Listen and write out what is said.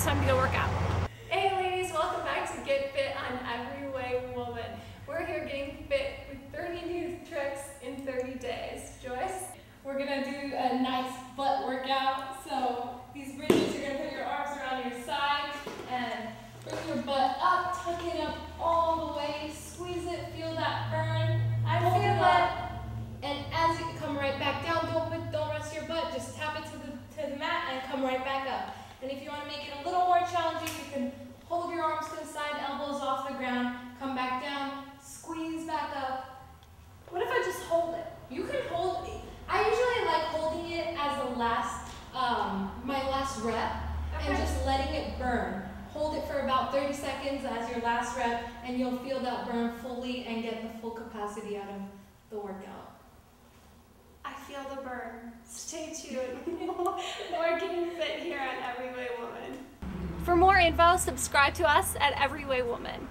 it's time to go work out. Hey ladies, welcome back to Get Fit on Every Way Woman. We're here getting fit with 30 new tricks in 30 days. Joyce? We're gonna do a nice butt workout. So these bridges, you're gonna put your arms around your side and bring your butt up, tuck it up all the way, squeeze it, feel that burn. I feel it. And as you come right back down, don't put, don't rest your butt. Just tap it to the to the mat and come right back. And if you want to make it a little more challenging, you can hold your arms to the side, elbows off the ground, come back down, squeeze back up. What if I just hold it? You can hold. I usually like holding it as the last, um, my last rep, and just letting it burn. Hold it for about 30 seconds as your last rep, and you'll feel that burn fully and get the full capacity out of the workout. I feel the burn. Stay tuned. More getting fit here on Every Way Woman. For more info, subscribe to us at Every Way Woman.